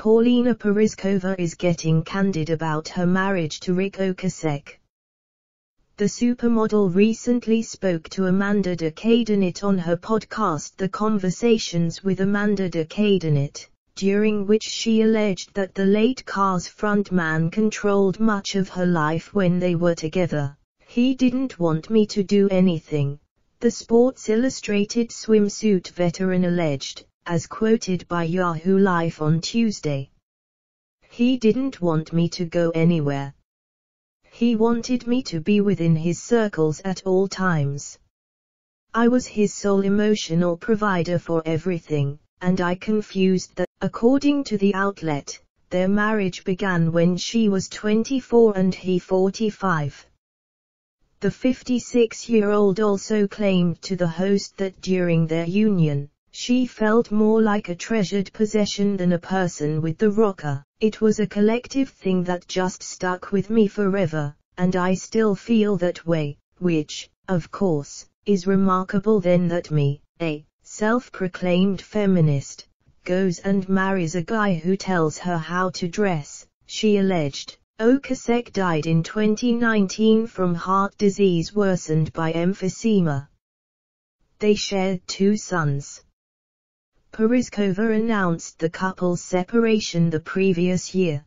Paulina Porizkova is getting candid about her marriage to Ric Ocasek. The supermodel recently spoke to Amanda de Cadenet on her podcast The Conversations with Amanda de Cadenet, during which she alleged that the late Cars frontman controlled much of her life when they were together. He didn't want me to do anything, the Sports Illustrated swimsuit veteran alleged, as quoted by Yahoo Life on Tuesday. He didn't want me to go anywhere. He wanted me to be within his circles at all times. I was his sole emotional provider for everything, and I confused that, according to the outlet, their marriage began when she was 24 and he 45. The 56-year-old also claimed to the host that during their union, she felt more like a treasured possession than a person with the rocker. It was a collective thing that just stuck with me forever, and I still feel that way, which, of course, is remarkable then that me, a self-proclaimed feminist, goes and marries a guy who tells her how to dress, she alleged. Ocasek died in 2019 from heart disease worsened by emphysema. They shared two sons. Porizkova announced the couple's separation the previous year.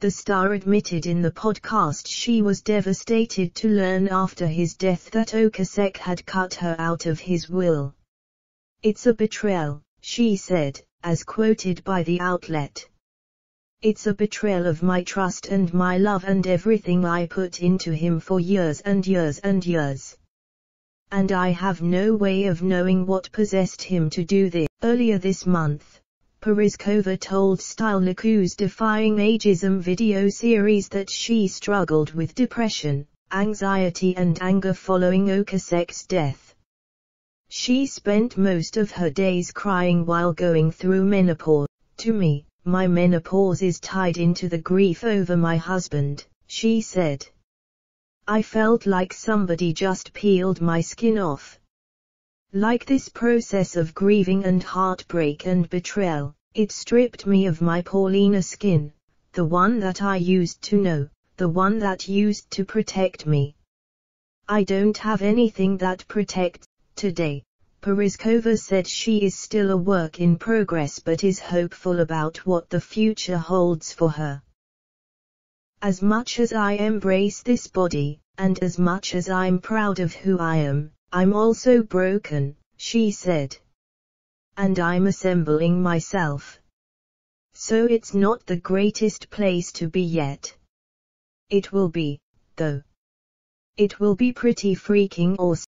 The star admitted in the podcast she was devastated to learn after his death that Ocasek had cut her out of his will. It's a betrayal, she said, as quoted by the outlet. It's a betrayal of my trust and my love and everything I put into him for years and years and years and I have no way of knowing what possessed him to do this. Earlier this month, Porizkova told StyleLikeU's Defying Ageism video series that she struggled with depression, anxiety and anger following Ocasek's death. She spent most of her days crying while going through menopause. To me, my menopause is tied into the grief over my husband, she said. I felt like somebody just peeled my skin off. Like this process of grieving and heartbreak and betrayal, it stripped me of my Paulina skin, the one that I used to know, the one that used to protect me. I don't have anything that protects, today. Porizkova said she is still a work in progress but is hopeful about what the future holds for her. As much as I embrace this body, and as much as I'm proud of who I am, I'm also broken, she said. And I'm assembling myself. So it's not the greatest place to be yet. It will be, though. It will be pretty freaking awesome.